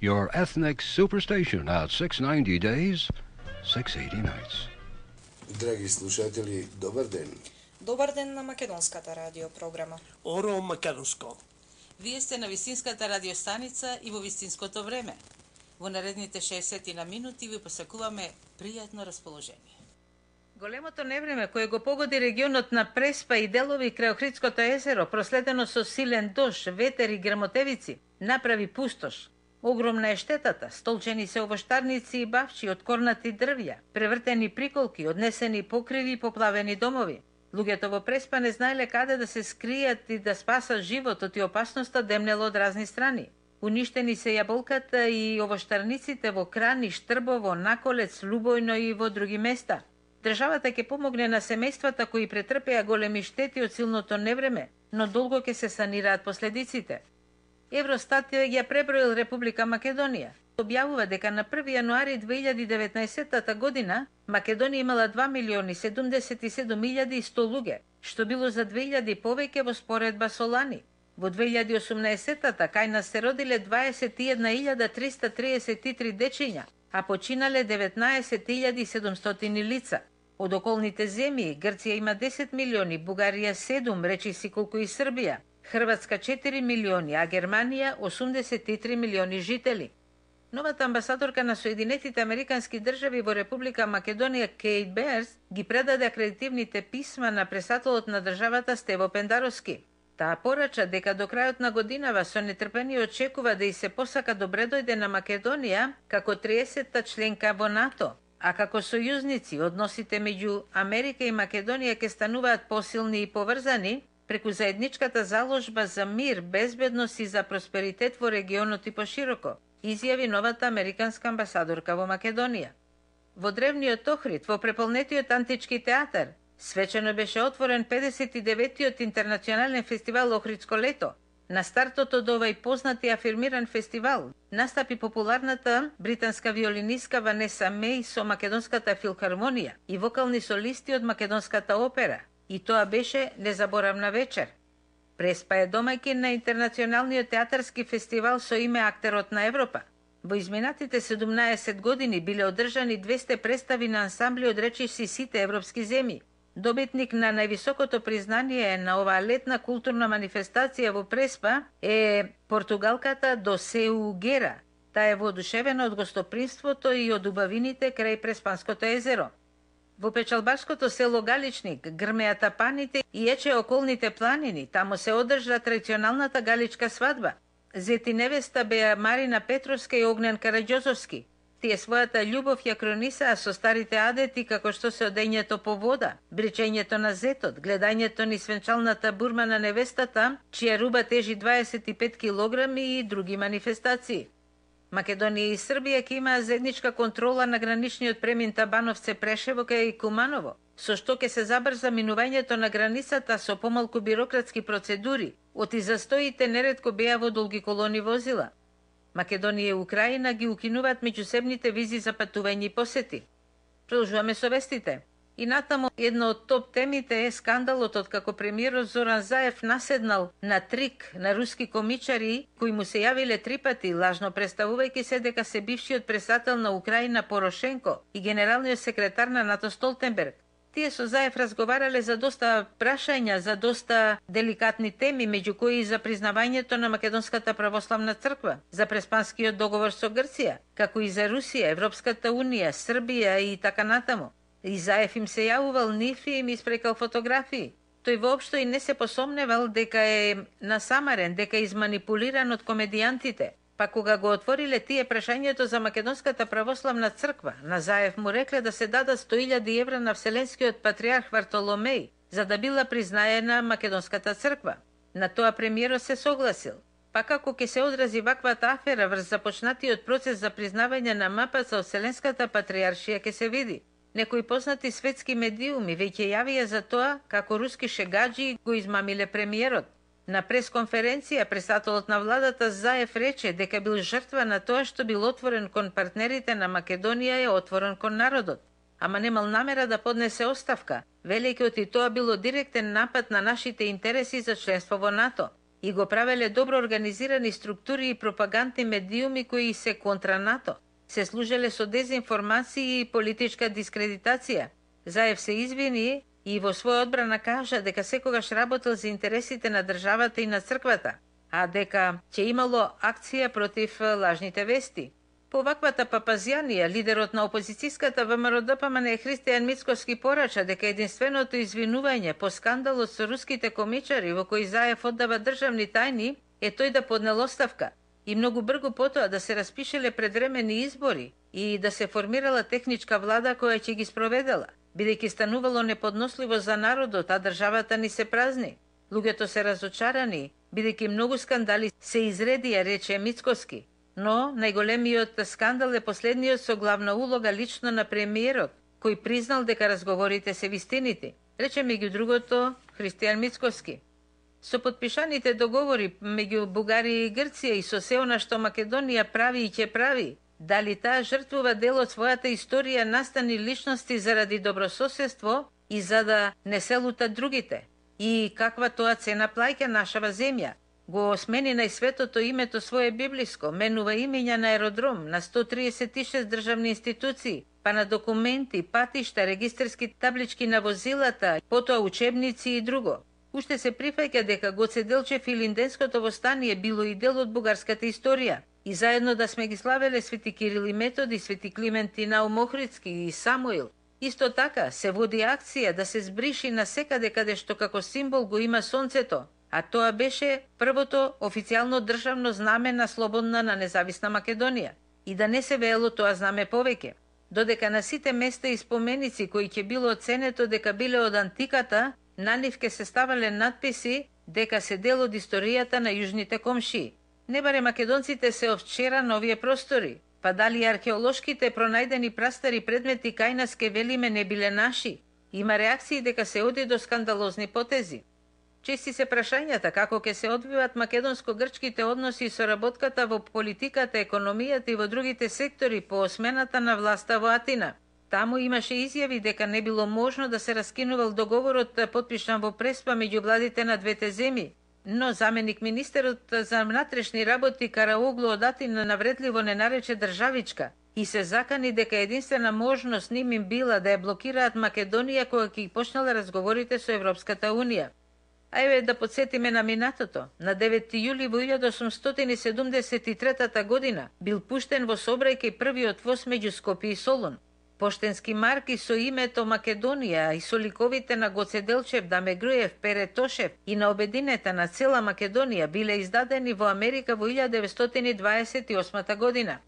your ethnic superstation at 690 days, 680 nights. Драги слушатели, добар ден. Добар ден на македонската радиопрограма. Оро Македонско. Вие сте на вистинската радиостаница и во вистинското време. Во наредните 60 на минути ви посакуваме пријатно расположение. Големото невреме кое го погоди регионот на Преспа и делови крај Охридското езеро, проследено со силен дош, ветер и грмотевици, направи пустош. Огромна е штетата, столчени се овоштарници и бавчи од корнати дрвја, превртени приколки, однесени покриви и поплавени домови. Луѓето во Преспа не знаеле каде да се скријат и да спасат животот и опасноста демнело од разни страни. Уништени се јаболката и овоштарниците во Крани, Штрбово, Наколец, Лубојно и во други места – Државата ќе помогне на семејствата кои претрпеа големи штети од силното невреме, но долго ќе се санираат последиците. Евростат ја преброил Република Македонија. Објавува дека на 1 јануари 2019 година Македонија имала 2 милиони 77 100 луѓе, што било за 2000 повеќе во споредба со лани. Во 2018-та кај нас се родиле 21.333 дечиња, а починале 19.700 лица. Од околните земји, Грција има 10 милиони, Бугарија 7, речи си колку и Србија, Хрватска 4 милиони, а Германија 83 милиони жители. Новата амбасадорка на Соединетите Американски држави во Република Македонија Кейт Берс ги предаде акредитивните писма на пресателот на државата Стево Пендаровски. Таа порача дека до крајот на годинава со нетрпение очекува да и се посака добре дојде на Македонија како 30-та членка во НАТО, а како сојузници односите меѓу Америка и Македонија ќе стануваат посилни и поврзани преку заедничката заложба за мир, безбедност и за просперитет во регионот и пошироко, изјави новата американска амбасадорка во Македонија. Во древниот Охрид, во преполнетиот антички театар, свечено беше отворен 59-тиот интернационален фестивал Охридско лето, На стартот од овај познат и афирмиран фестивал настапи популарната британска виолинистка Ванеса Мей со Македонската филхармонија и вокални солисти од Македонската опера. И тоа беше незаборавна вечер. Преспа е домаќин на Интернационалниот театарски фестивал со име Актерот на Европа. Во изминатите 17 години биле одржани 200 представи на ансамбли од речиси сите европски земји, Добитник на највисокото признание на оваа летна културна манифестација во Преспа е португалката Досеу Гера. Таа е воодушевена од гостопримството и од убавините крај Преспанското езеро. Во Печалбарското село Галичник грмеа тапаните и ече околните планини. Тамо се одржа традиционалната галичка свадба. Зети невеста беа Марина Петровска и Огнен Караѓозовски – Тие својата љубов ја кронисаа со старите адети како што се одењето по вода, бричењето на зетот, гледањето ни свенчалната бурма на невестата, чија руба тежи 25 кг и други манифестации. Македонија и Србија ќе имаа заедничка контрола на граничниот премин Табановце Прешево кај Куманово, со што ќе се забрза минувањето на границата со помалку бирократски процедури, оти застоите нередко беа во долги колони возила. Македонија и Украина ги укинуваат меѓусебните визи за патување и посети. Продолжуваме со вестите. И натаму едно од топ темите е скандалот од како премиерот Зоран Заев наседнал на трик на руски комичари кои му се јавиле три пати лажно представувајќи се дека се бившиот председател на Украина Порошенко и генералниот секретар на НАТО Столтенберг Тие со Заев разговарале за доста прашања, за доста деликатни теми, меѓу кои и за признавањето на Македонската православна црква, за преспанскиот договор со Грција, како и за Русија, Европската унија, Србија и така натаму. Изаев им се јавувал ниф и им испрекал фотографии. Тој воопшто и не се посомневал дека е насамарен, дека е изманипулиран од комедијантите, Па кога го отвориле тие прашањето за Македонската православна црква, на Заев му рекле да се дадат 100.000 евра на Вселенскиот патриарх Вартоломеј, за да била признаена Македонската црква. На тоа премиерот се согласил. Па како ќе се одрази ваквата афера врз започнатиот процес за признавање на мапа за Вселенската патриаршија ќе се види. Некои познати светски медиуми веќе јавија за тоа како руски шегаджи го измамиле премиерот. На пресконференција председателот на владата Заев рече дека бил жртва на тоа што бил отворен кон партнерите на Македонија е отворен кон народот. Ама немал намера да поднесе оставка, велејќи оти тоа било директен напад на нашите интереси за членство во НАТО. и го правеле добро организирани структури и пропагандни медиуми кои се контра НАТО, се служеле со дезинформација и политичка дискредитација. Заев се извини и во своја одбрана кажа дека секогаш работел за интересите на државата и на црквата, а дека ќе имало акција против лажните вести. По ваквата папазјанија, лидерот на опозицијската ВМРО ДПМН Христијан Мицковски порача дека единственото извинување по скандалот со руските комичари во кој Заев оддава државни тајни е тој да поднел оставка и многу брго потоа да се распишеле предвремени избори и да се формирала техничка влада која ќе ги спроведела, бидејќи станувало неподносливо за народот, а државата ни се празни. Луѓето се разочарани, бидејќи многу скандали се изредија, рече Мицкоски, но најголемиот скандал е последниот со главна улога лично на премиерот, кој признал дека разговорите се вистините, рече меѓу другото Христијан Мицкоски. Со подпишаните договори меѓу Бугарија и Грција и со се она што Македонија прави и ќе прави, дали таа жртвува дел од својата историја настани личности заради добрососедство и за да не се лутат другите, и каква тоа цена плаќа нашава земја, го смени најсветото името свое библиско, менува имења на аеродром, на 136 државни институции, па на документи, патишта, регистрски таблички на возилата, потоа учебници и друго. Уште се прифаќа дека Гоце Делчев и Линденското востание било и дел од бугарската историја, и заедно да сме ги славеле Свети Кирил и Методи, Свети Климент и Наум Охридски и Самуил. Исто така се води акција да се збриши на секаде каде што како символ го има сонцето, а тоа беше првото официјално државно знаме на слободна на независна Македонија. И да не се веело тоа знаме повеќе. Додека на сите места и споменици кои ќе било оценето дека биле од антиката, на нив ке се ставале надписи дека се дел од историјата на јужните комши. Не баре македонците се овчера на овие простори, па дали археолошките пронајдени прастари предмети кај нас ке велиме не биле наши. Има реакции дека се оди до скандалозни потези. Чести се прашањата како ќе се одвиват македонско-грчките односи со работката во политиката, економијата и во другите сектори по осмената на власта во Атина. Таму имаше изјави дека не било можно да се раскинувал договорот подпишан во Преспа меѓу владите на двете земји, но заменик министерот за внатрешни работи Караоглу од Атина навредливо не нарече државичка и се закани дека единствена можност ним им била да ја блокираат Македонија кога ќе почнала разговорите со Европската Унија. А еве да подсетиме на минатото. На 9 јули во 1873 година бил пуштен во собрајка првиот воз меѓу Скопје и Солун. Поштенски марки со името Македонија и со ликовите на Гоце Делчев, Дамегруев, Пере Тошев и на обединета на цела Македонија биле издадени во Америка во 1928 година.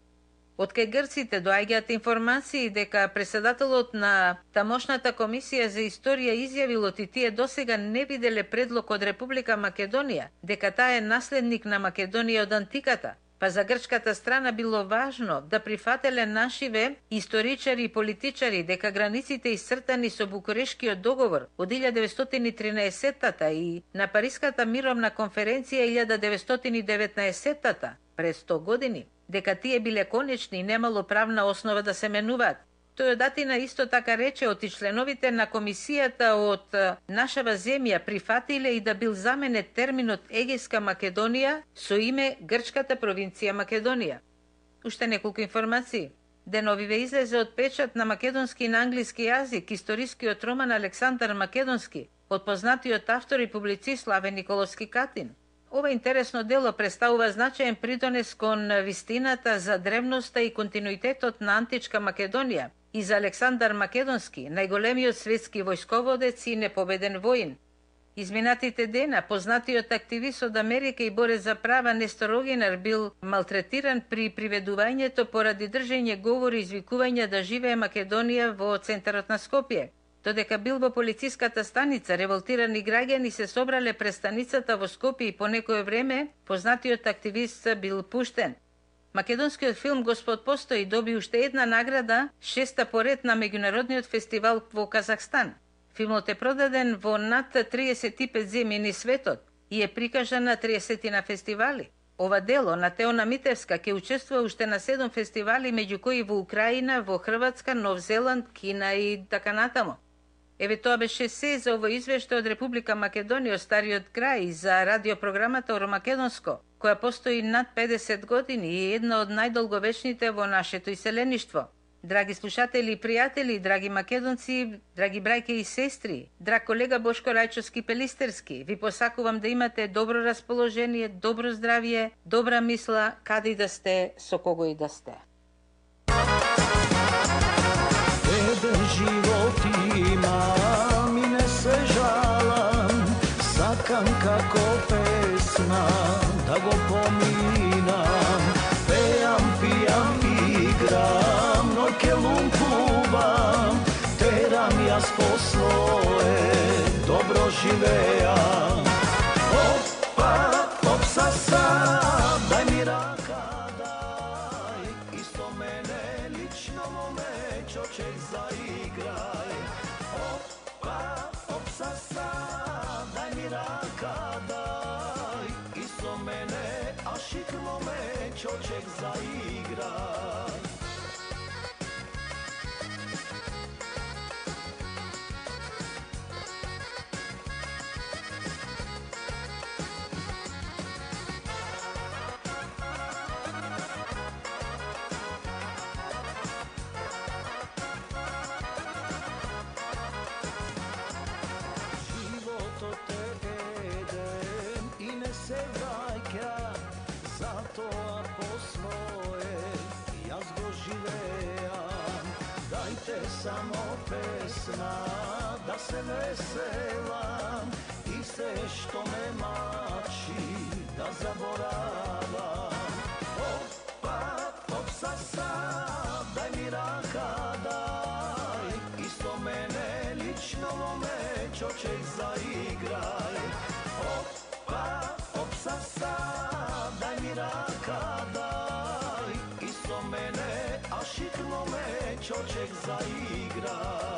Од кај грците доаѓаат информации дека председателот на тамошната комисија за историја изјавил и тие досега не виделе предлог од Република Македонија дека таа е наследник на Македонија од антиката, па за грчката страна било важно да прифателе нашиве историчари и политичари дека границите исцртани со Букурешкиот договор од 1913-та и на Париската мировна конференција 1919-та пред 100 години дека тие биле конечни и немало правна основа да се менуваат. Тој датина исто така рече оти членовите на комисијата од нашава земја прифатиле и да бил заменет терминот Егеска Македонија со име Грчката провинција Македонија. Уште неколку информации. Деновиве излезе од печат на македонски и на англиски јазик историскиот роман Александар Македонски од познатиот автор и публицист Славе Николовски Катин. Ова интересно дело представува значаен придонес кон вистината за древноста и континуитетот на античка Македонија и за Александар Македонски, најголемиот светски војсководец и непобеден воин. Изминатите дена, познатиот активист од Америка и борец за права Нестор Огинар бил малтретиран при приведувањето поради држење говори и извикување да живее Македонија во центарот на Скопје. Додека бил во полициската станица, револтирани граѓани се собрале пред станицата во Скопје и по некое време познатиот активист бил пуштен. Македонскиот филм Господ постои доби уште една награда, шеста поред на меѓународниот фестивал во Казахстан. Филмот е продаден во над 35 земји низ светот и е прикажан на 30 на фестивали. Ова дело на Теона Митевска ќе учествува уште на 7 фестивали, меѓу кои во Украина, во Хрватска, Нов Зеланд, Кина и така натаму. Еве тоа беше се за овој извештај од Република Македонија, стариот крај за радиопрограмата Оромакедонско која постои над 50 години и е една од најдолговечните во нашето иселеништво. Драги слушатели и пријатели, драги македонци, драги брајке и сестри, драг колега Бошко Рајчовски Пелистерски, ви посакувам да имате добро расположение, добро здравје, добра мисла, каде и да сте, со кого и да сте. Еден живот имам Дајте само песна да се веселам и се што ме мачи да заборавам. Опа, опса са, дај ми рака, дај, исто мене лично момечочек заиграј. Опа, опса са, дај ми рака, дај, исто мене ашик момечочек заиграј. Опа,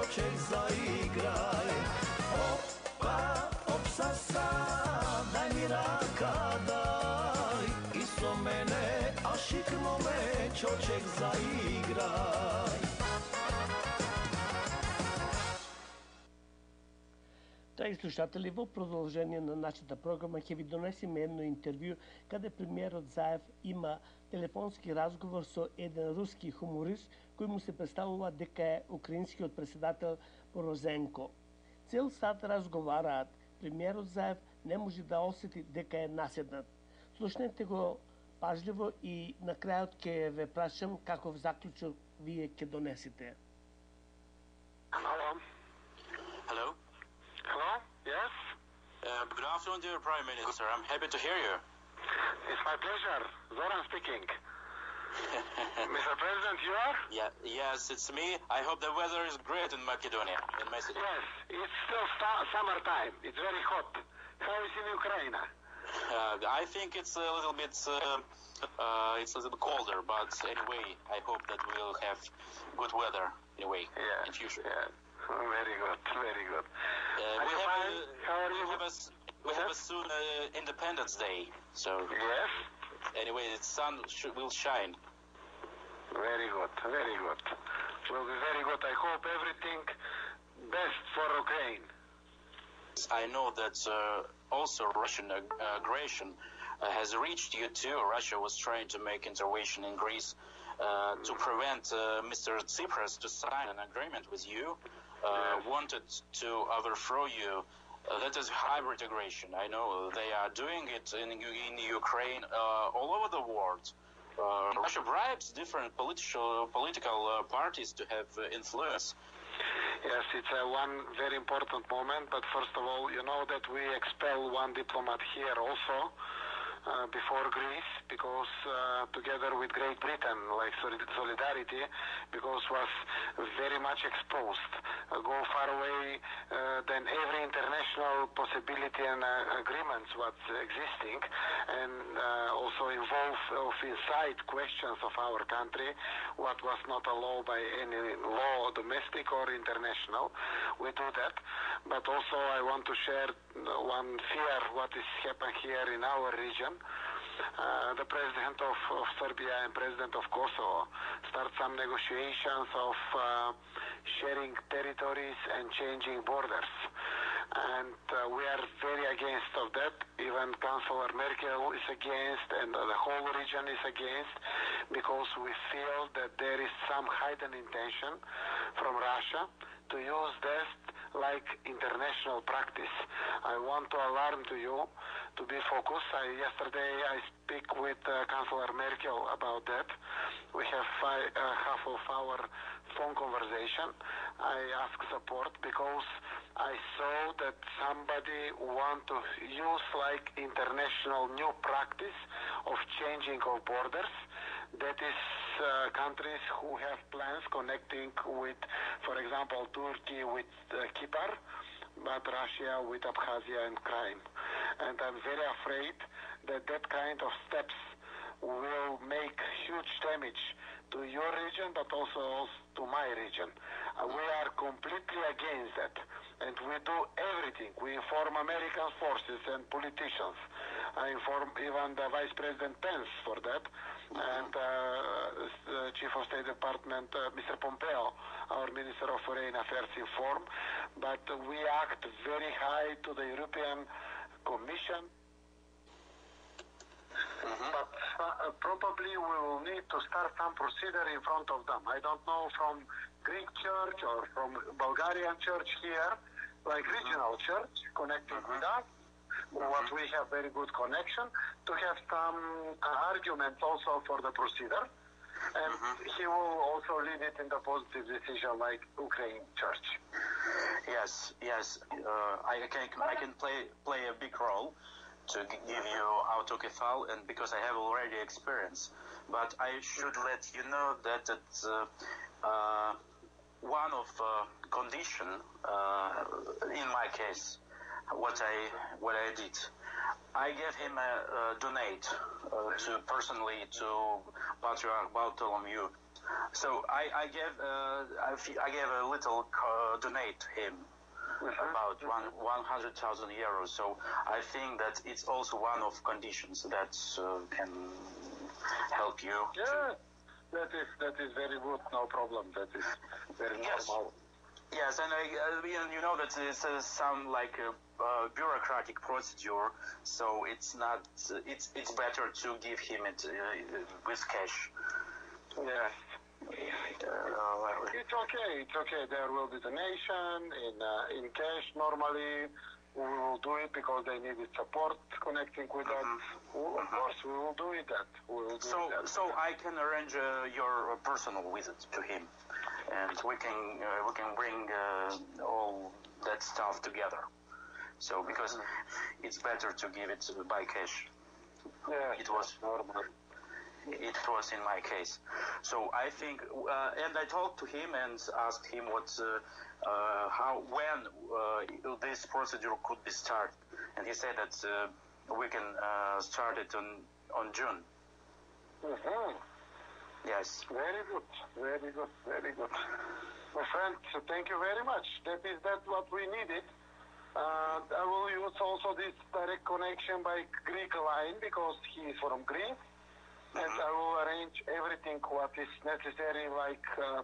момечочек заиграј. Опа, опса са, дај ми рака, Драги слушатели, во продолжение на нашата програма ќе ви донесеме едно интервју каде премиерот Заев има телефонски разговор со еден руски хуморист кој му се представува дека е украинскиот председател Порозенко. Цел сат разговараат. Премиерот Заев не може да осети дека е наседнат. Слушнете го пажливо и на крајот ќе ве прашам каков заклучок вие ќе донесете. Afternoon, dear Prime Minister. I'm happy to hear you. It's my pleasure. Zoran speaking. Mr. President, you are? Yeah, yes, it's me. I hope the weather is great in Macedonia, in. Yes. It's still summertime. It's very hot. How is in Ukraine? Uh, I think it's a little bit, uh, uh, it's a little colder, but anyway, I hope that we'll have good weather anyway Yeah. in future. Yeah. Very good. Very good. Uh, Are we you have fine? a, How are we you? have a, we have a soon uh, Independence Day, so Yes? anyway, the sun sh- will shine. Very good. Very good. Will be very good. I hope everything best for Ukraine. I know that uh, also Russian ag- aggression uh, has reached you too. Russia was trying to make intervention in Greece uh, to prevent uh, Mr. Tsipras to sign an agreement with you. Uh, wanted to overthrow you. Uh, that is hybrid aggression. I know they are doing it in, in Ukraine, uh, all over the world. Uh, Russia bribes different political political uh, parties to have uh, influence. Yes, it's a one very important moment, but first of all, you know that we expel one diplomat here also uh, before Greece because uh, together with Great Britain, like solidarity, because was very much exposed, uh, go far away uh, than every international possibility and uh, agreements what's existing, and uh, also involve of inside questions of our country, what was not allowed by any law, domestic or international. We do that, but also I want to share one fear what is happening here in our region. Uh, the president of, of Serbia and president of Kosovo start some negotiations of uh, sharing territories and changing borders. And uh, we are very against of that. Even Chancellor Merkel is against, and the whole region is against, because we feel that there is some hidden intention from Russia to use this like international practice. I want to alarm to you to be focused. I, yesterday I speak with uh, Chancellor Merkel about that. We have fi- uh, half of our phone conversation. I ask support because I saw that somebody want to use like international new practice of changing of borders. That is uh, countries who have plans connecting with, for example, Turkey with uh, Kipar, but Russia with Abkhazia and Crimea. And I'm very afraid that that kind of steps will make huge damage to your region, but also to my region. Uh, we are completely against that, and we do everything. We inform American forces and politicians. I inform even the Vice President Pence for that, and uh, the Chief of State Department, uh, Mr. Pompeo, our Minister of Foreign Affairs, informed, But we act very high to the European Commission. But uh, probably we will need to start some procedure in front of them. I don't know from Greek church or from Bulgarian church here, like regional church connecting with us, what we have very good connection, to have some uh, arguments also for the procedure. And he will also lead it in the positive decision like Ukraine church. Yes, yes. Uh, I can I can play play a big role to give you autokephal, and because I have already experience. But I should let you know that it's uh, uh, one of uh, condition uh, in my case. What I what I did, I gave him a, a donate uh, to personally to Patriarch Bartholomew. So I, I gave uh, I, I gave a little uh, donate to him about one one hundred thousand euros. So I think that it's also one of conditions that uh, can help you. Yeah, that is that is very good. No problem. That is very Yes. normal. Yes, and I, uh, you know that it's uh, some like a uh, bureaucratic procedure, so it's not. It's it's better to give him it uh, with cash. Yes. Uh, It's okay. It's okay. There will be donation in uh, in cash. Normally, we will do it because they needed support connecting with that. Well, Of course, we will do it. That we will do so that. so I can arrange uh, your personal visit to him, and we can uh, we can bring uh, all that stuff together. So because it's better to give it by cash. yeah, it was- normal. it was in my case. So I think, uh, and I talked to him and asked him what, uh, uh, how, when uh, this procedure could be started, and he said that uh, we can uh, start it on on June. Mhm. Yes. Very good. Very good. Very good. My friend, thank you very much. That is that what we needed. Uh, I will use also this direct connection by Greek line because he is from Greece. And I will arrange everything what is necessary like uh,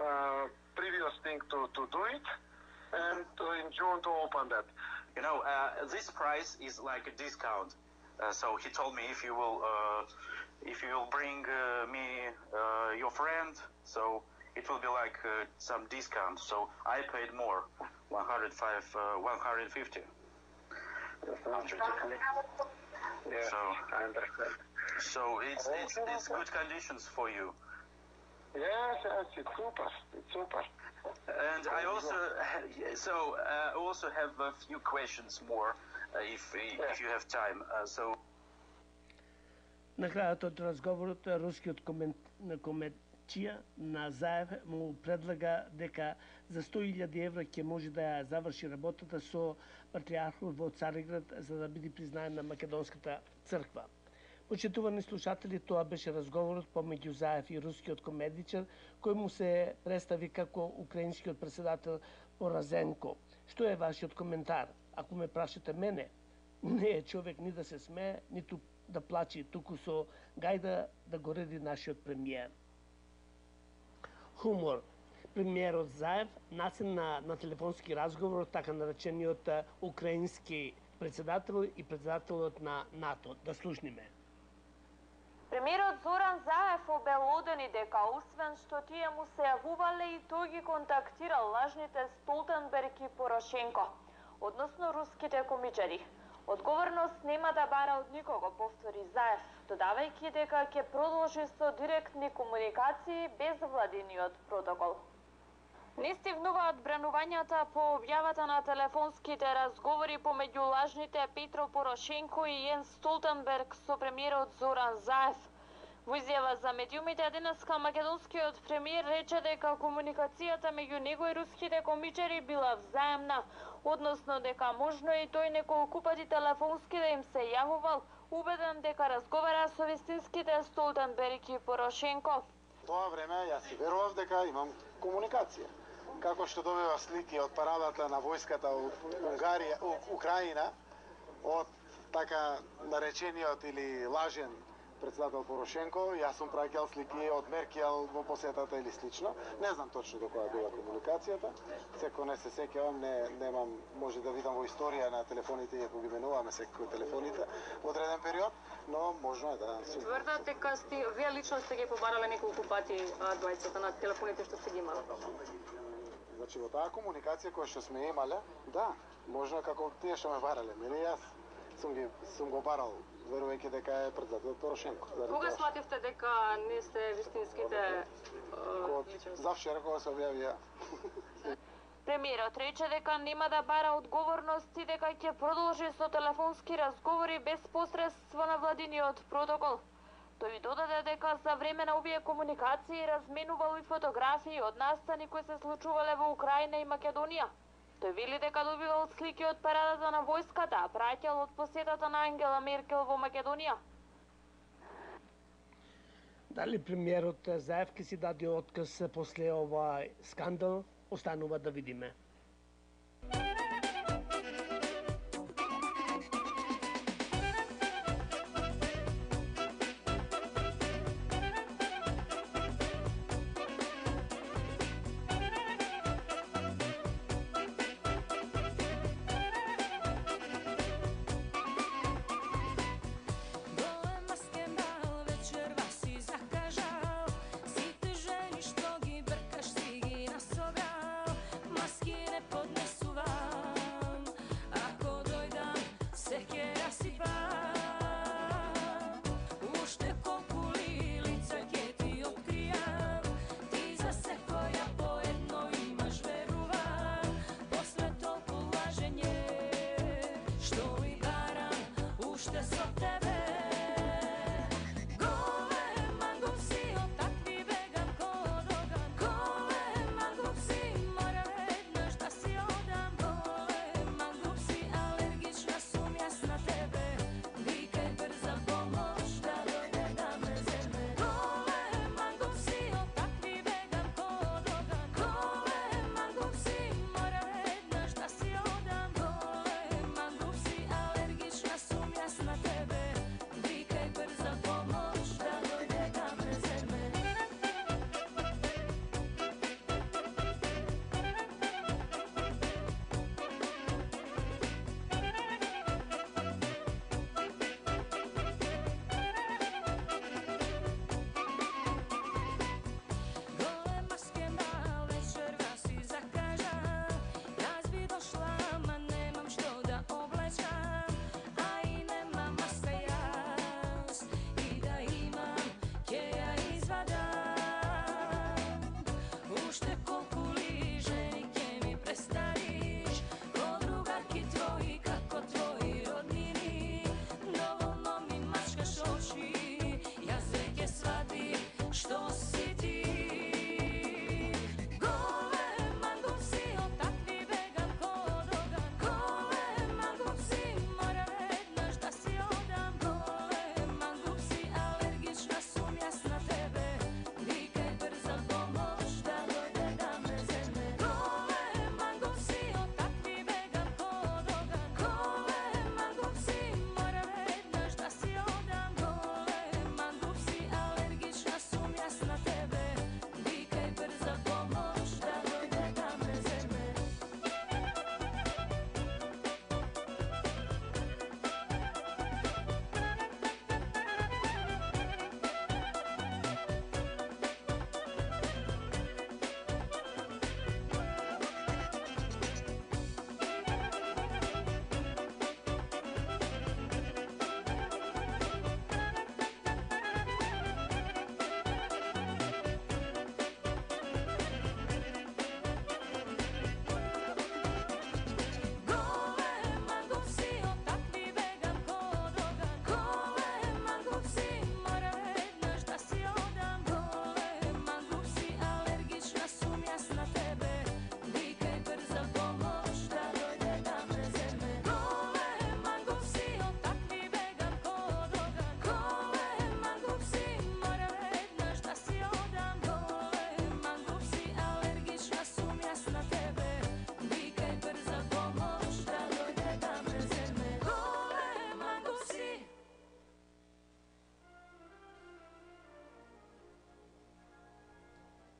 uh, previous thing to, to do it. And in June to open that. You know, uh, this price is like a discount. Uh, so he told me if you will, uh, if you will bring uh, me uh, your friend, so it will be like uh, some discount. So I paid more, 105, uh, 150. 100. Yeah, So, I understand. so it's, it's, it's good conditions for you. Yes, yes, it's super. It's super. And I also, so uh, I also have a few questions more, uh, if if you have time. Uh, so На крајот од разговорот, рускиот комент, коментчија на Заев му предлага дека за 100.000 евра ќе може да ја заврши работата со патриархот во Цариград за да биде признаена македонската црква. Почитувани слушатели, тоа беше разговорот помеѓу Заев и рускиот комедичар, кој му се представи како украинскиот председател Поразенко. Што е вашиот коментар? Ако ме прашате мене, не е човек ни да се смее, ниту да плачи, туку со гајда да го реди нашиот премиер. Хумор. Премиерот Заев насен на, на телефонски разговор така наречениот украински председател и председателот на НАТО. Да слушниме. Премиерот Зоран Заев обелодени дека освен што тие му се јавувале и тој ги контактирал лажните Столтенберг и Порошенко, односно руските комичари. Одговорност нема да бара од никого, повтори Заев, додавајќи дека ќе продолжи со директни комуникации без владиниот протокол. Не стивнуваат бранувањата по објавата на телефонските разговори помеѓу лажните Петро Порошенко и Јен Столтенберг со премиерот Зоран Заев. Во изјава за медиумите денеска македонскиот премиер рече дека комуникацијата меѓу него и руските комичери била взаемна, односно дека можно и тој неколку пати телефонски да им се јавувал, убеден дека разговара со вистинските Столтенберг и Порошенко. Тоа време јас си верував дека имам комуникација. Како што добива слики од парадата на војската од Унгарија, у, Украина, од така наречениот или лажен председател Порошенко, јас сум праќал слики од Меркел во посетата или слично. Не знам точно до која била комуникацијата. Секој не се сеќавам, не немам може да видам во историја на телефоните иако ги менуваме секој телефоните во одреден период, но можно е да се Тврдат дека сте, вие лично сте ги побарале неколку пати двајцата на телефоните што сте ги имале. Значи во таа комуникација која што сме имале, да, можно е како тие што ме барале. Мене јас сум ги сум го барал верувајќи дека е председател Порошенко. Кога свативте дека не сте вистинските? Завчера кога се објавија Премиерот рече дека нема да бара одговорност и дека ќе продолжи со телефонски разговори без посредство на владиниот протокол. Тој додаде дека за време на овие комуникации разменувал и фотографии од настани кои се случувале во Украина и Македонија. Тој вели дека добивал слики од парадата на војската, а праќал од посетата на Ангела Меркел во Македонија. Дали премиерот Заевки си даде отказ после ова скандал, останува да видиме.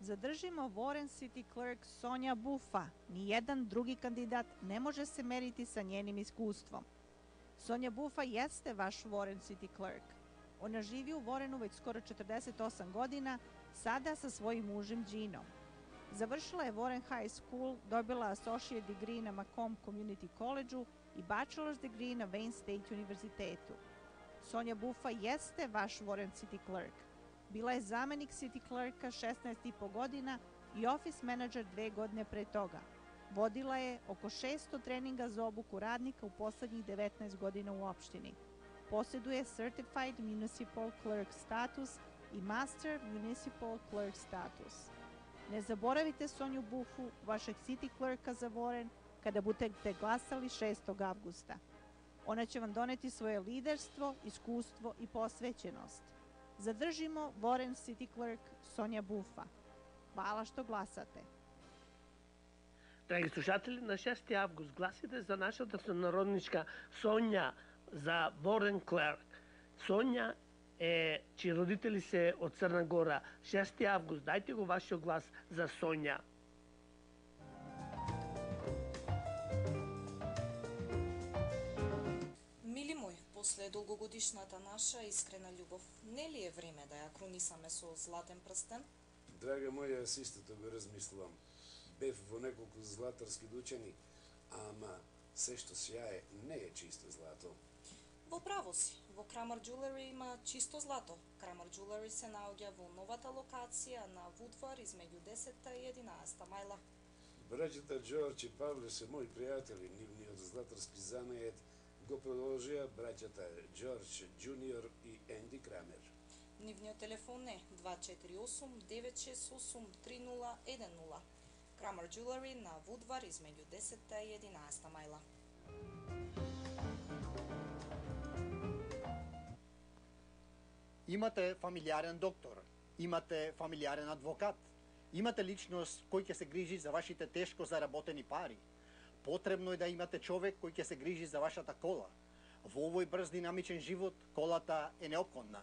Задржимо Ворен Сити Клерк Сонја Буфа. Ниједан други кандидат не може се мерити sa njenim iskustvom. Sonja Bufa jeste vaš Warren City Clerk. Ona živi u Warrenu već skoro 48 godina, sada sa svojim mužem Ginom. Završila je Warren High School, dobila associate degree na Macomb Community College-u i bachelor's degree na Wayne State Univerzitetu. Sonja Bufa jeste vaš Warren City Clerk. Bila je zamenik City Clerka 16,5 godina i office manager dve godine pre toga. Vodila je oko 600 treninga za obuku radnika u poslednjih 19 godina u opštini. Posjeduje Certified Municipal Clerk status i Master Municipal Clerk status. Ne zaboravite Sonju Bufu, vašeg City Clerka za Voren, kada budete glasali 6. avgusta. Ona će vam doneti svoje liderstvo, iskustvo i posvećenost. Задржимо Ворен Сити Клерк Сонја Буфа. Hvala што гласате. Драги слушатели, на 6 август гласите за нашата сонародничка Сонја за Ворен Клерк. Сонја е, чи родители се од Црна Гора. 6 август, дајте го вашиот глас за Сонја. После долгогодишната наша искрена љубов, не ли е време да ја крунисаме со златен прстен? Драга моја, јас истото го размислувам. Бев во неколку златарски дучени, ама се што сјае не е чисто злато. Во право си, во Крамер Jewelry има чисто злато. Крамер Jewelry се наоѓа во новата локација на Вудвар измеѓу 10 и 11 мајла. Браќата Джордж и Павле се мои пријатели, нивниот златарски занает го продолжија браќата Джордж Джуниор и Енди Крамер. Нивниот телефон е 248 968 3010. Крамер Jewelry на Вудвар измеѓу 10 и 11 мајла. Имате фамилиарен доктор, имате фамилиарен адвокат, имате личност кој ќе се грижи за вашите тешко заработени пари. Потребно е да имате човек кој ќе се грижи за вашата кола. Во овој брз динамичен живот, колата е неопходна.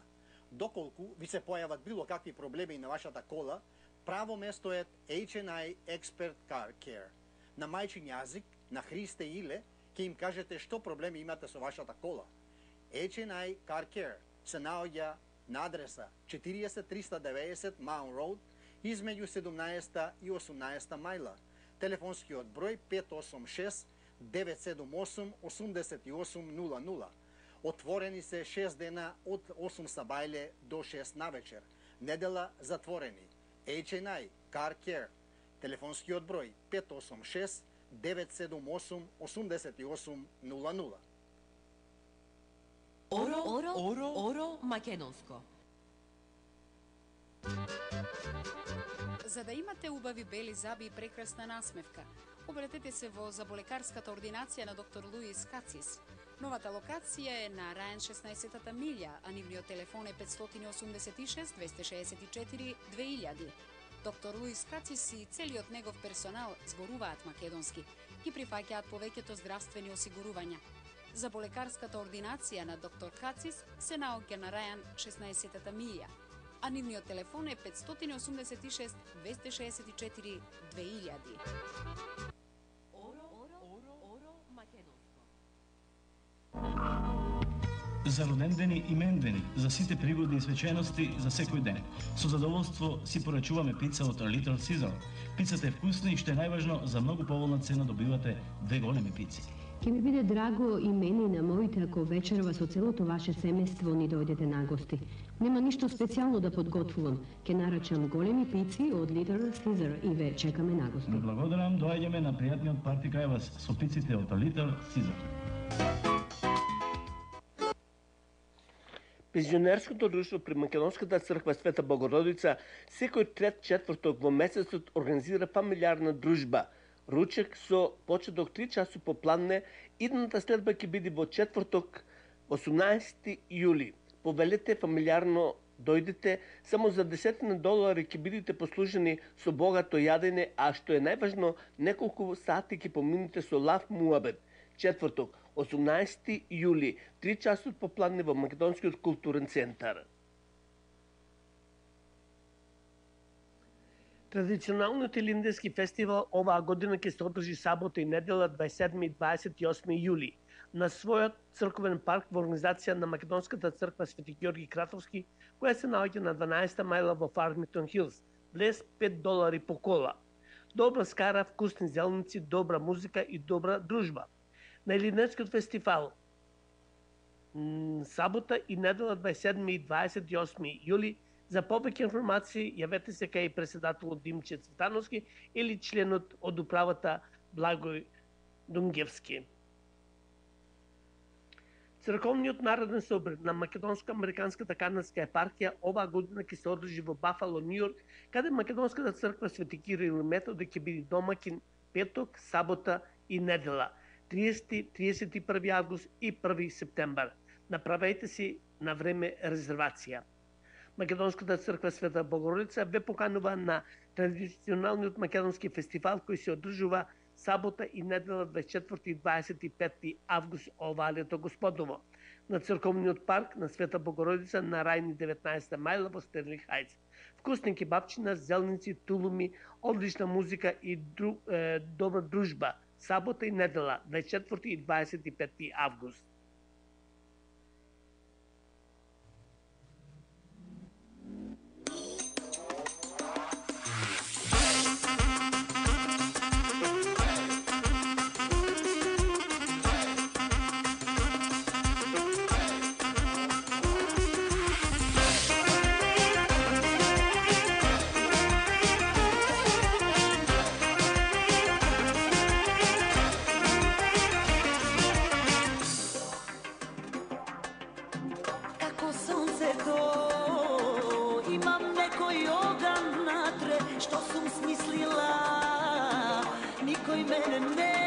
Доколку ви се појават било какви проблеми на вашата кола, право место е H&I Expert Car Care. На мајчин јазик, на Христе Иле, ќе им кажете што проблеми имате со вашата кола. H&I Car Care се наоѓа на адреса 40390 Mount Road, измеѓу 17 и 18 мајла. Телефонскиот број 586 978 8800. Отворени се 6 дена од 8 сабајле до 6 навечер. Недела затворени. H&I Car Care. Телефонскиот број 586 978 8800. Оро, оро, оро, оро македонско. За да имате убави бели заби и прекрасна насмевка, обратете се во заболекарската ординација на доктор Луис Кацис. Новата локација е на Рајан 16-та милја, а нивниот телефон е 586 264 2000. Доктор Луис Кацис и целиот негов персонал зборуваат македонски, и прифаќаат повеќето здравствени осигурувања. Заболекарската ординација на доктор Кацис се наоѓа на Рајан 16-та милја, а нивниот телефон е 586 264 2000. За родендени и мендени, за сите пригоди и свечености за секој ден. Со задоволство си порачуваме пица од Little Caesar. Пицата е вкусна и што е најважно, за многу поволна цена добивате две големи пици. Ке ми биде драго и мене и на моите ако вечерва со целото ваше семејство ни дојдете на гости. Нема ништо специјално да подготвувам. Ке нарачам големи пици од Little Caesar и ве чекаме на гости. Ви благодарам, доаѓаме на пријатниот парти кај вас со пиците од Little Caesar. Пензионерското друштво при Македонската црква Света Богородица секој трет четврток во месецот организира фамилиарна дружба. Ручек со почеток 3 часу попладне, идната следба ќе биде во четврток 18 јули. Повелете фамилиарно дојдете, само за десетина долари ќе бидете послужени со богато јадење, а што е најважно, неколку сати ќе поминете со лав муабет. Четврток, 18 јули, 3 часот попладне во Македонскиот културен центар. Традиционалниот Илинденски фестивал оваа година ќе се одржи сабота и недела 27 и 28 јули на својот црковен парк во организација на Македонската црква Свети Георги Кратовски, која се наоѓа на 12 мајла во Фармингтон Хилс. Влез 5 долари по кола. Добра скара, вкусни зелници, добра музика и добра дружба. На Илинденскиот фестивал сабота и недела 27 и 28 јули За повеќе информации јавете се кај председателот Димче Цветановски или членот од управата Благој Дунгевски. Црковниот народен собор на Македонско-Американската канадска епархија оваа година ќе се одржи во Бафало, Њујорк, каде Македонската црква Свети Кирил и Методи ќе биде домакин петок, сабота и недела, 30, 31 август и 1 септембар. Направете си на време резервација. Македонската црква Света Богородица ве поканува на традиционалниот македонски фестивал кој се одржува сабота и недела 24 и 25 август оваа лето господово на црковниот парк на Света Богородица на Рајни 19 мајла во Стерлинг Хајц. Вкусни кебапчина, зелници, тулуми, одлична музика и дру, е, добра дружба. Сабота и недела 24 и 25 август. Никој мене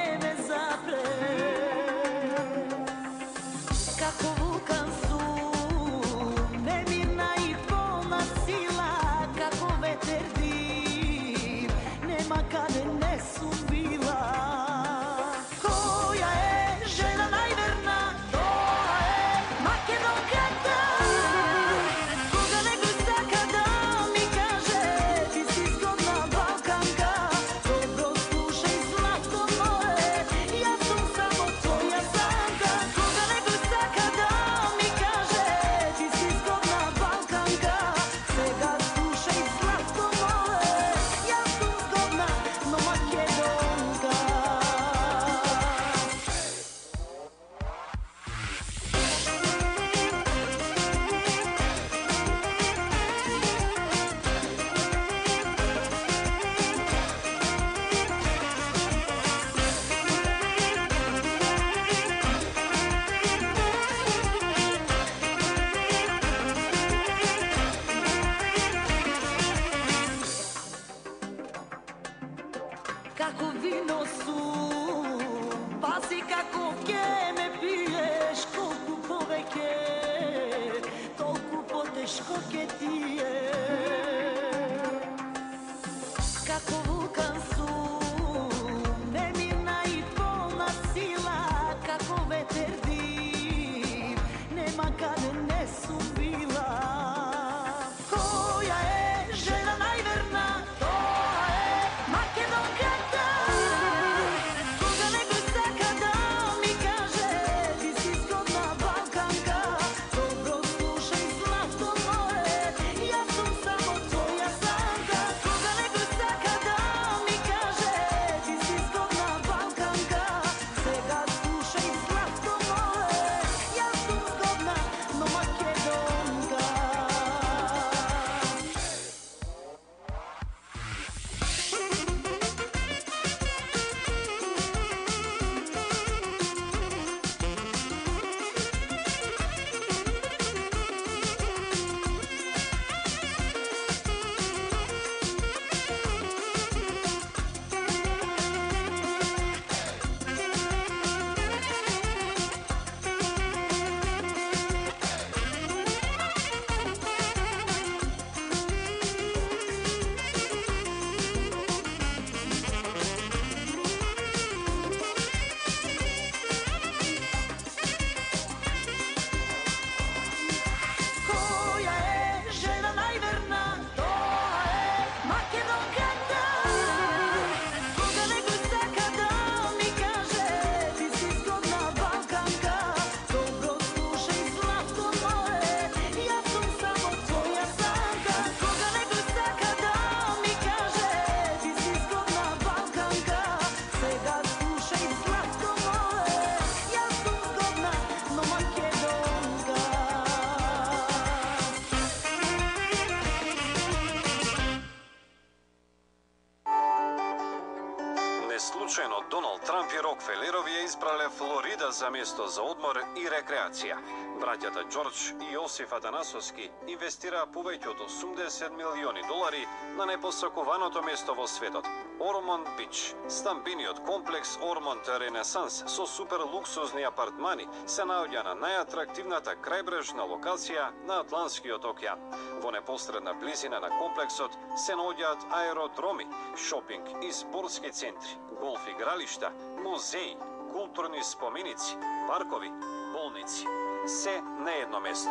Доналд Трамп и Рокфелерови ја избрале Флорида за место за одмор и рекреација. Браќата Џорџ и Јосиф Атанасовски инвестираа повеќе од 80 милиони долари на непосакуваното место во светот Ормонд Бич. Стамбениот комплекс Ормонд Ренесанс со супер луксузни апартмани се наоѓа на најатрактивната крајбрежна локација на Атланскиот океан. Во непосредна близина на комплексот се наоѓаат аеродроми, шопинг и спортски центри, голф игралишта, музеи, културни споменици, паркови, болници. Се на едно место.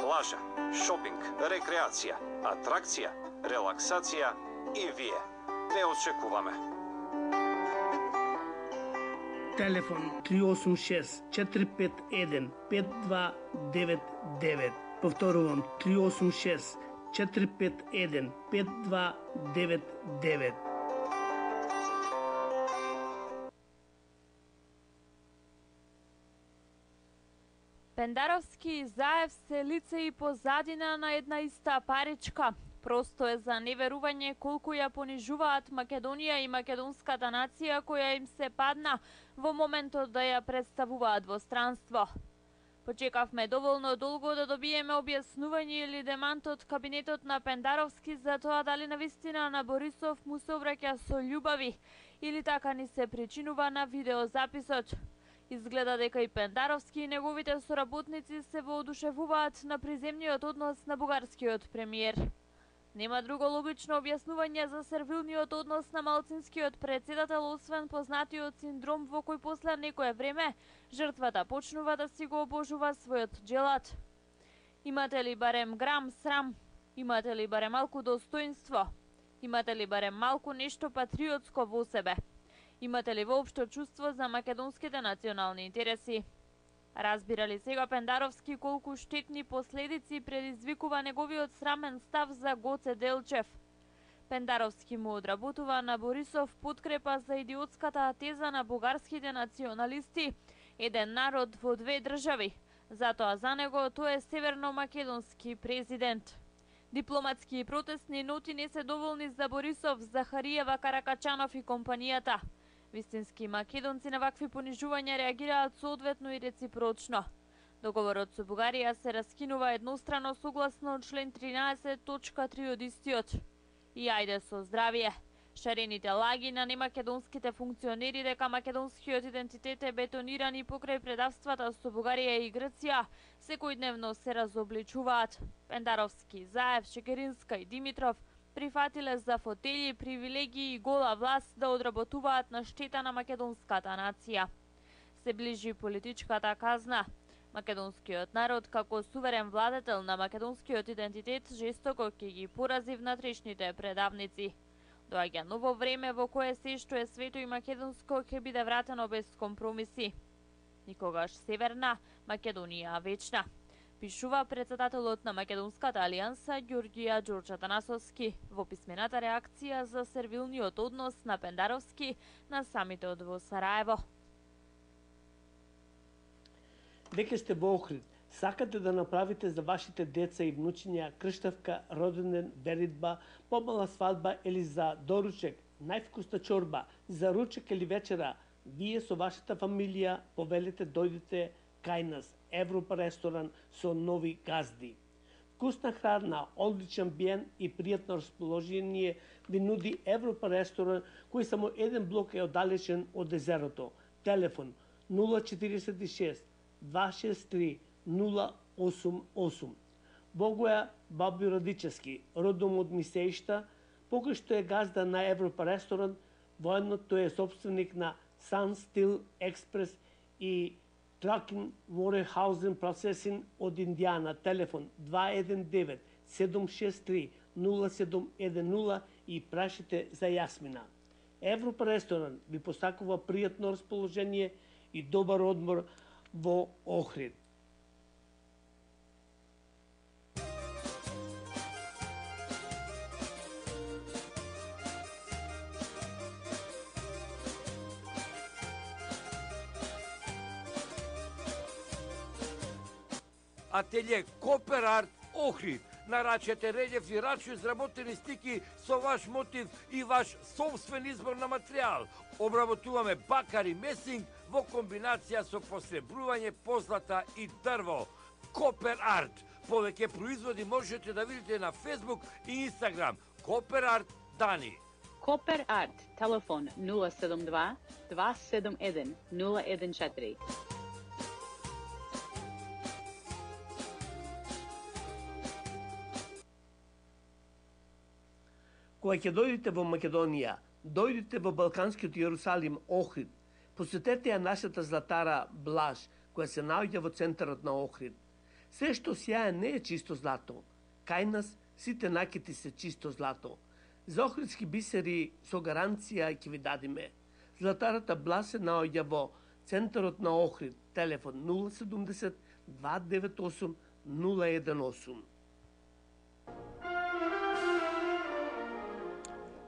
Плажа, шопинг, рекреација, атракција, релаксација и вие. Не очекуваме. Телефон 386 451 5299. Повторувам 386 451 5299. Пендаровски и Заев се лице и позадина на една иста паричка. Просто е за неверување колку ја понижуваат Македонија и македонската нација која им се падна во моментот да ја представуваат во странство. Почекавме доволно долго да добиеме објаснување или демант од кабинетот на Пендаровски за тоа дали навистина на Борисов му се обраќа со љубави или така ни се причинува на видеозаписот. Изгледа дека и Пендаровски и неговите соработници се воодушевуваат на приземниот однос на бугарскиот премиер. Нема друго логично објаснување за сервилниот однос на малцинскиот председател освен познатиот синдром во кој после некое време жртвата почнува да си го обожува својот джелат. Имате ли барем грам срам? Имате ли барем малку достоинство? Имате ли барем малку нешто патриотско во себе? Имате ли воопшто чувство за македонските национални интереси? Разбира ли сега Пендаровски колку штетни последици предизвикува неговиот срамен став за Гоце Делчев? Пендаровски му одработува на Борисов подкрепа за идиотската теза на бугарските националисти еден народ во две држави. Затоа за него тој е северно-македонски президент. Дипломатски и протестни ноти не се доволни за Борисов, Захариева, Каракачанов и компанијата. Вистински македонци на вакви понижувања реагираат соодветно и реципрочно. Договорот со Бугарија се раскинува еднострано согласно член 13.3 од истиот. И ајде со здравие. Шарените лаги на немакедонските функционери дека македонскиот идентитет е бетониран и покрај предавствата со Бугарија и Грција секојдневно се разобличуваат. Пендаровски, Заев, Шекеринска и Димитров прифатиле за фотели, привилегии и гола власт да одработуваат на штета на македонската нација. Се ближи политичката казна. Македонскиот народ како суверен владетел на македонскиот идентитет жестоко ќе ги порази внатрешните предавници. Доаѓа ново време во кое се што е свето и македонско ќе биде вратено без компромиси. Никогаш северна, Македонија вечна пишува председателот на Македонската алијанса Ѓорѓија Ѓорѓ Танасовски во писмената реакција за сервилниот однос на Пендаровски на самитот во Сараево. Веќе сте во Охрид, сакате да направите за вашите деца и внучиња крштавка, роденден, веридба, помала свадба или за доручек, највкусна чорба, за ручек или вечера, вие со вашата фамилија повелете да дојдете кај нас Европа ресторан со нови газди. Вкусна храна, одличен биен и пријатно расположение ви нуди Европа ресторан кој само еден блок е оддалечен од езерото. Телефон 046 263 088. Богоја Баби Радичевски, родом од Мисеишта, покој што е газда на Европа ресторан, воедно тој е собственик на Sun Steel Express и Trucking Warehousing Processing од Индијана, телефон 219 763 0710 и прашите за Јасмина. Европа ресторан ви посакува пријатно расположение и добар одмор во Охрид. Ателје Копер Арт Охрид Нарачете релјефни рачно изработени стики со ваш мотив и ваш собствен избор на материјал. Обработуваме бакар и месинг во комбинација со посребрување, позлата и дрво. Копер Арт. Повеќе производи можете да видите на Facebook и Instagram. Копер Арт Дани. Копер Арт, телефон 072 271 014. Кога ќе дојдете во Македонија, дојдете во Балканскиот Јерусалим Охрид, посетете ја нашата златара Блаж, која се наоѓа во центарот на Охрид. Се што сјае не е чисто злато. Кај нас сите накити се чисто злато. За охридски бисери со гаранција ќе ви дадиме. Златарата Блаж се наоѓа во центарот на Охрид, телефон 070 298 018.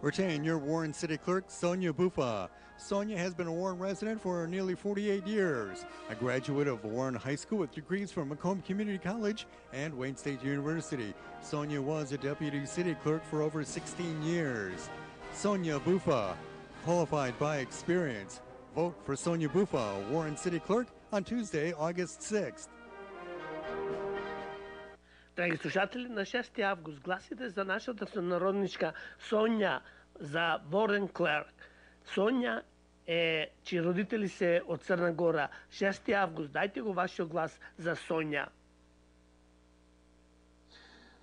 Retain your Warren City Clerk, Sonia Bufa. Sonia has been a Warren resident for nearly 48 years, a graduate of Warren High School with degrees from Macomb Community College and Wayne State University. Sonia was a deputy city clerk for over 16 years. Sonia Bufa, qualified by experience. Vote for Sonia Bufa, Warren City Clerk, on Tuesday, August 6th. Драги слушатели, на 6 август гласите за нашата сонародничка Сонја за Ворен Клерк. Сонја е, чи родители се од Црна Гора. 6 август, дајте го вашиот глас за Сонја.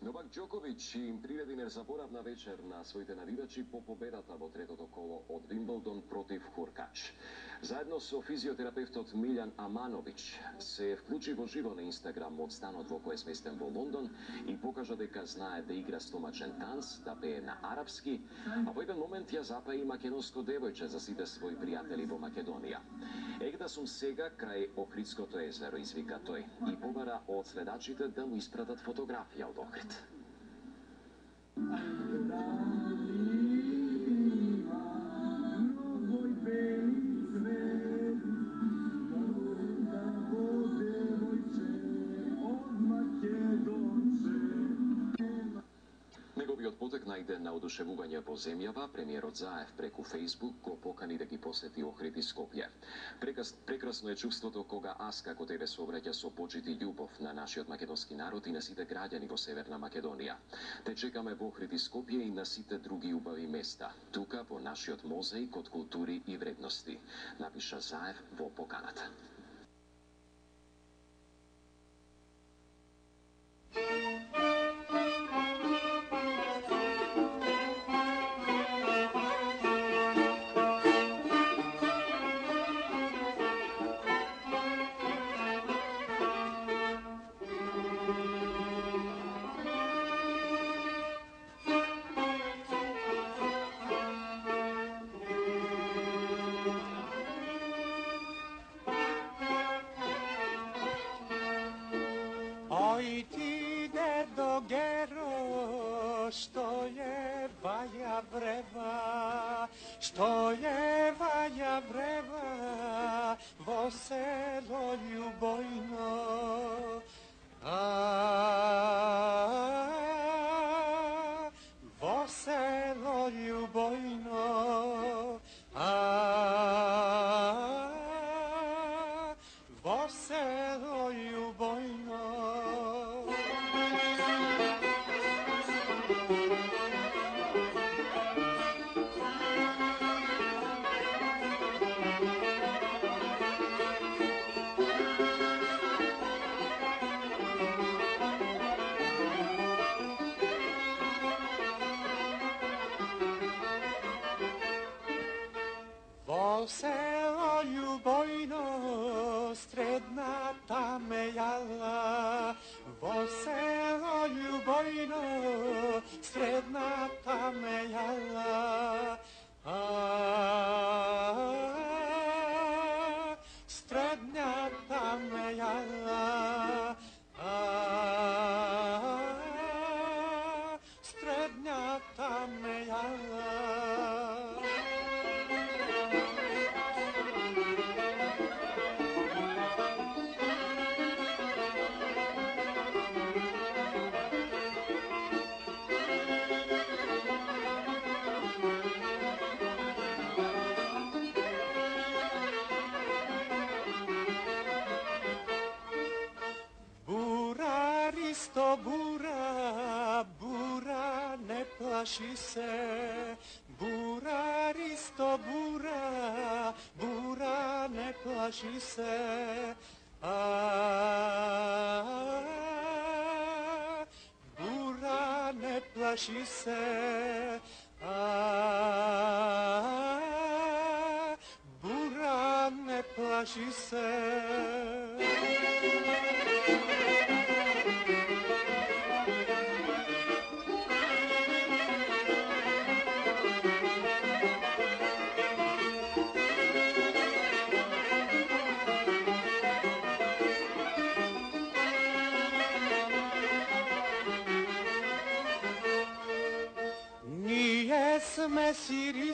Новак Џоковиќ им приреди незаборавна вечер на своите навивачи по победата во третото коло од Вимблдон против Хуркач. Заедно со физиотерапевтот Милјан Амановиќ се вклучи во живо на Инстаграм од станот во кој е сместен во Лондон и покажа дека знае да игра стомачен танц, да пее на арапски, а во еден момент ја запаи македонско девојче за сите свои пријатели во Македонија. Егда сум сега крај Охридското езеро, извика тој, и побара од следачите да му испратат фотографија од Охрид. Неговиот потек најде на одушевување во земјава, премиерот Заев преку Фейсбук го покани да ги посети Охрид и Скопје. Прекас, прекрасно е чувството кога аз како тебе се обраќа со почит и љубов на нашиот македонски народ и на сите граѓани во Северна Македонија. Те чекаме во Охрид и Скопје и на сите други убави места, тука во нашиот мозаик од култури и вредности, напиша Заев во поканата. Oj plaši se Bura, Risto, bura, bura, ne plaši se. A, bura, ne plaši se. A, bura, ne plaši se Ние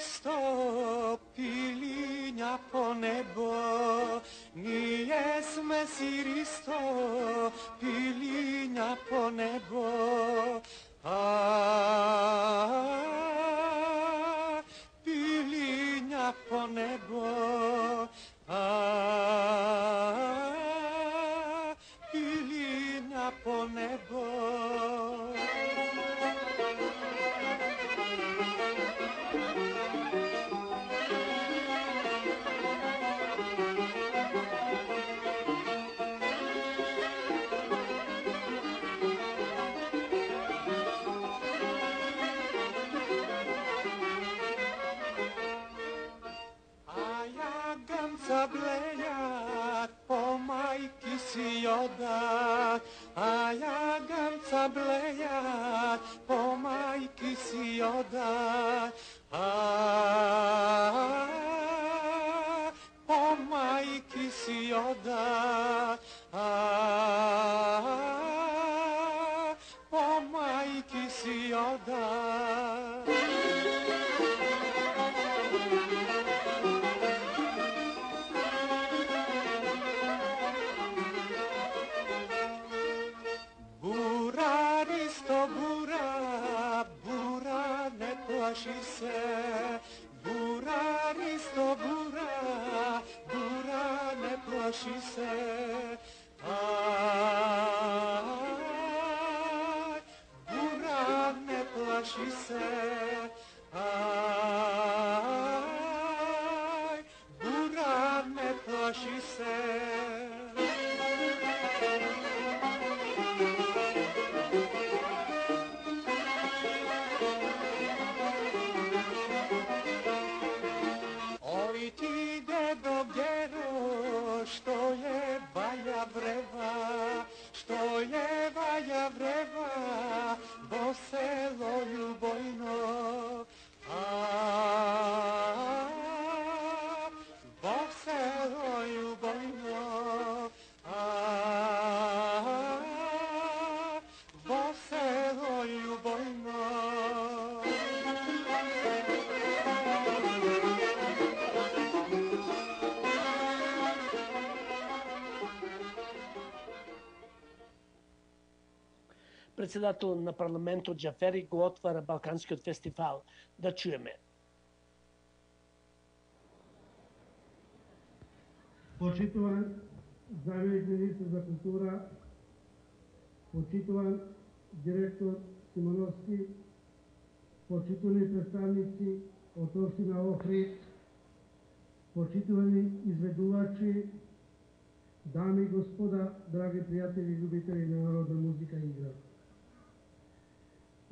plaši se. Bura, Risto, bura, bura, ne plaši se. Председател на парламентот Џафери го отвара Балканскиот фестивал. Да чуеме. Почитуван заменик министр за култура, почитуван директор Симоновски, почитувани представници од општина Охрид, почитувани изведувачи, дами и господа, драги пријатели и любители на народна музика и игра.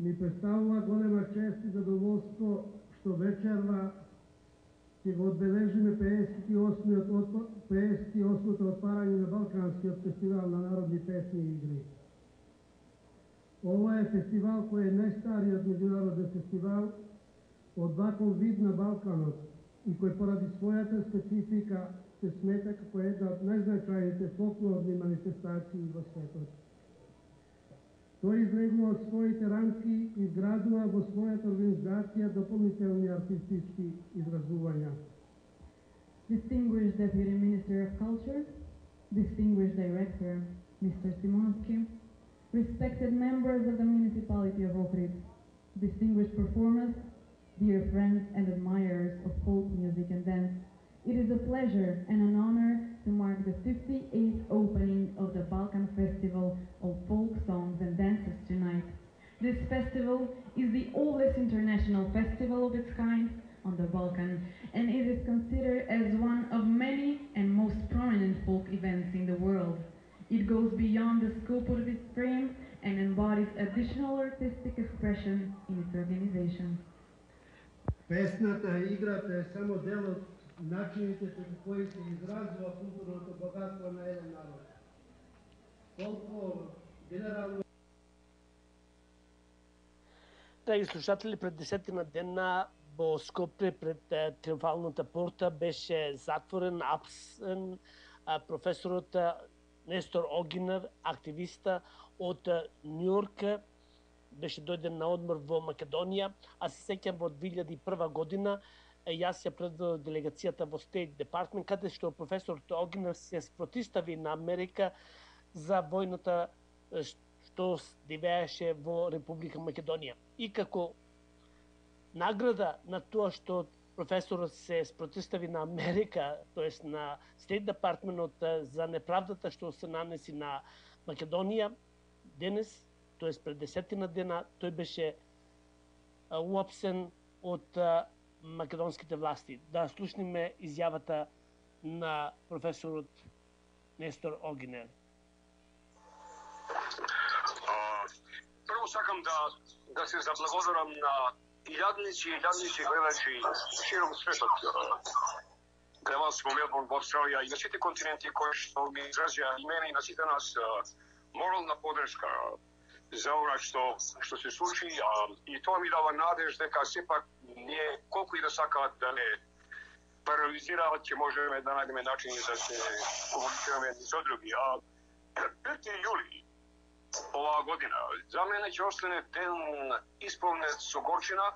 Ми представува голема чест и задоволство што вечерва ќе го одбележиме 58-тиот отпа- 58-то отварање на Балканскиот фестивал на народни песни и игри. Ова е фестивал кој е најстариот меѓународен фестивал од ваков вид на Балканот и кој поради својата специфика се смета како една од најзначајните фолклорни манифестации во светот. Тој излегува од своите рамки и изградува во својата организација дополнителни артистички изразувања. Distinguished Deputy Minister of Culture, Distinguished Director Mr. Simonovsky, respected members of the municipality of Ohrid, distinguished performers, dear friends and admirers of folk music and dance, it is a pleasure and an honor to mark the 58th opening of the Balkan Festival of Folk Songs and Dances tonight. This festival is the oldest international festival of its kind on the Balkan, and it is considered as one of many and most prominent folk events in the world. It goes beyond the scope of its frame and embodies additional artistic expression in its organization. Песната, играта е само дел од начините преку кои се изразува културното богатство на еден народ. Колку генерално Драги слушатели, пред десетина дена во Скопје пред Триумфалната порта беше затворен, апсен професорот Нестор Огинер, активиста од е, Њујорк, беше дојден на одмор во Македонија, а се сеќам во 2001 година јас ја предадов делегацијата во State Department, каде што професорот Огнер се спротистави на Америка за војната што дивееше во Република Македонија. И како награда на тоа што професорот се спротистави на Америка, тоест на State Department за неправдата што се нанеси на Македонија, денес, тоест пред десетина дена, тој беше уапсен од македонските власти. Да слушниме изјавата на професорот Нестор Огинер. Прво сакам да да се заблагодарам на илјадници и илјадници гледачи широм светот кај во Мелбурн, во Австралија и на сите континенти кои што ми изразија и мене и на сите нас морална подршка за она што што се случи а, и тоа ми дава надеж дека сепак ние колку и да сакаат да не парализираат ќе можеме да најдеме начини да се комуницираме едни со други. А 5 јули оваа година за мене ќе остане ден исполнет со горчина,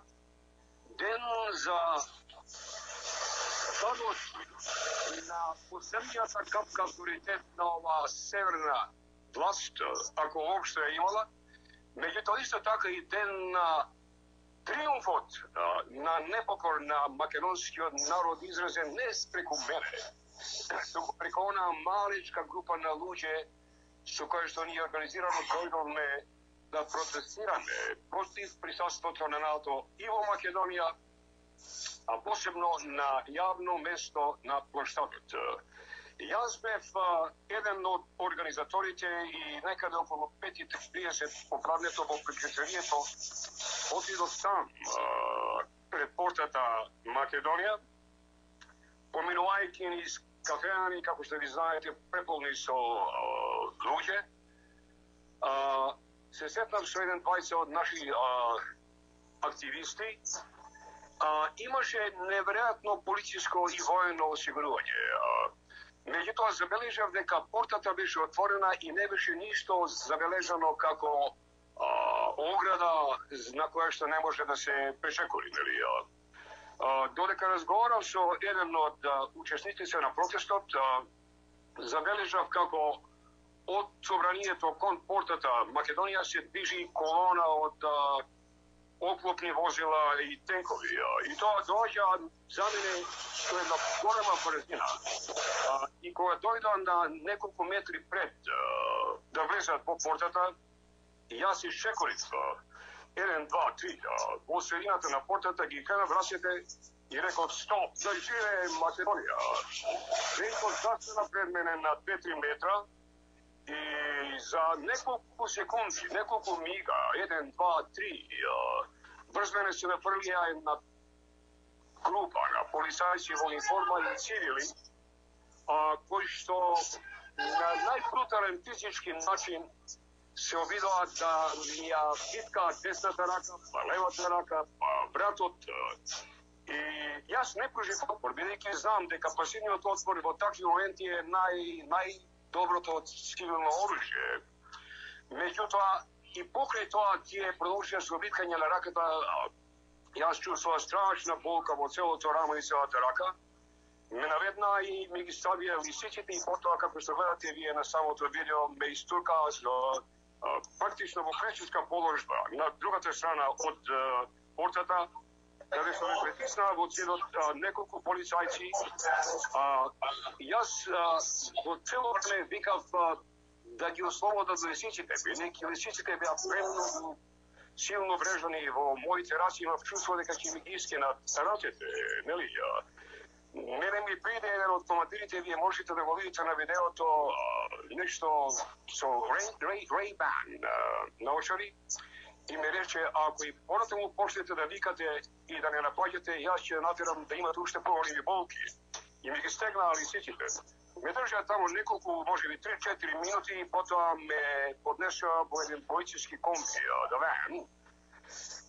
ден за радост на последнијата капка авторитет на оваа северна власт, ако воопшто ја имала, меѓутоа исто така и ден на триумфот на непокор на македонскиот народ изразен не преку мене, туку преку она маличка група на луѓе со кои што ние организирано дојдовме да протестираме против присуството на НАТО и во Македонија, а посебно на јавно место на площадот. Јас бев а, еден од организаторите и некаде околу 5.30 поправнето во приклучението отидов сам а, пред портата Македонија, поминувајќи низ кафеани, како што ви знаете, преполни со а, луѓе. А, се сетнав со еден двајца од наши а, активисти. А, имаше неверојатно полициско и воено осигурување. А, меѓутоа забележав дека портата беше отворена и не беше ништо забележано како а, ограда на која што не може да се пешекори, нели? А, додека разговарав со еден од учесниците на протестот, а, забележав како од собранието кон портата Македонија се движи колона од а, оклопни возила и тенкови. И тоа доаѓа за мене што е на голема брзина. И кога дојдам на неколку метри пред да влезат во портата, јас и шекорив еден, два, три, во средината на портата ги крена врасите и реков стоп, да живее Македонија. Реков застана пред мене на 2-3 метра и за неколку секунди, неколку мига, еден, два, три, брз мене се нафрлија една група на полицајци во униформа и цивили, а, кои што на најбрутален физички начин се обидоа да ми ја фиткаат десната рака, па левата рака, па братот. И јас не пружив отпор, бидејќи знам дека пасивниот отпор во такви моменти е нај, нај, доброто цивилно оружје. Меѓутоа, и покрај тоа тие продолжија со биткање на раката, јас чувствував страшна болка во целото рамо и целата рака. Ме наведна и ми ги ставија лисиците и потоа, како што гледате вие на самото видео, ме истуркаа со практично во креческа положба на другата страна од портата, каде што ме притиснаа во целот неколку полицајци. А, јас а, во цело време викав а, да ги ослободат лисиците, бидејќи лисиците беа премногу силно врежани во моите раси, имав чувство дека ќе ми ги искенат рацете, нели? Мене ми приде еден од командирите, вие можете да го видите на видеото, а, нешто со Ray, Ray, Ray-Ban наочари, и ми рече, ако и понатаму почнете да викате и да не наплаќате, јас ќе натерам да имате уште поголеми болки. И ми ги стегнаа лисиците. Ме држаа таму неколку, може би 3-4 минути и потоа ме поднеша во еден полициски комби, да вен,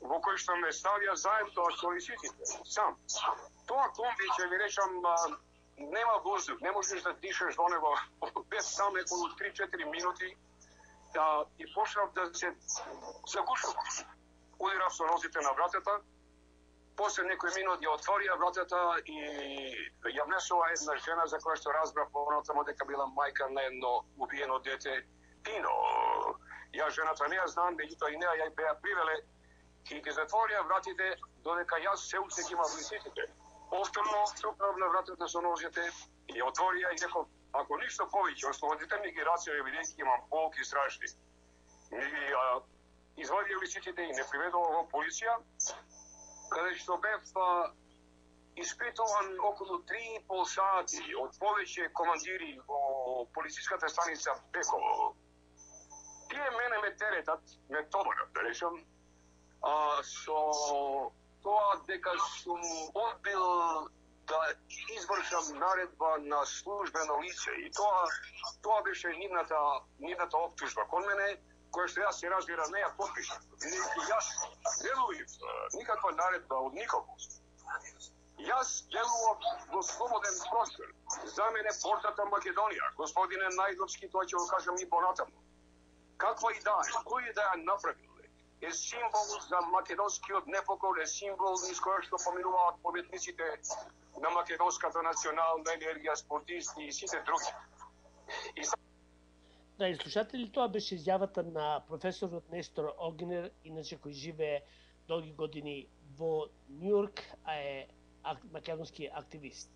во кој што ме ставија заедно со лисиците, сам. Тоа комби, ќе ви речам, нема воздух, не можеш да дишеш во него без сам неколку 3-4 минути, а, и почнав да се загушав. Удирав со нозите на вратата, после некој минут ја отворија вратата и ја внесува една жена за која што разбрав понатаму дека била мајка на едно убиено дете, Тино. Ја жената не ја знам, меѓутоа и неа ја беа привеле и ги затворија вратите додека јас се уште ги имав лисиците. Повторно цукнав на вратата со ножите ја отворија и реков, ако ништо повеќе, ослободите ми ги рације, евиденски имам полки страшни. Ми ги а, извадија лисиците и не приведува во полиција, каде што бев а, испитуван околу 3,5 сати од повеќе командири во полициската станица Беково. Тие мене ме теретат, ме товарат, да речам, а, со тоа дека сум одбил да извршам наредба на службено лице и тоа тоа беше нивната нивната оптужба кон мене која што јас се разбира не ја подпишав. Јас делувив никаква наредба од никого. Јас делувам во слободен простор. За мене портата Македонија, господине Најдовски, тоа ќе го кажам и понатаму. Каква и да е, кој и да ја направи, е символ за македонскиот непокол, е символ низ кој што поминуваат победниците на македонската национална енергија, спортисти и сите други. И Да, и слушатели, тоа беше изјавата на професорот Нестор Огнер, иначе кој живее долги години во Нью-Йорк, а е ак- македонски активист.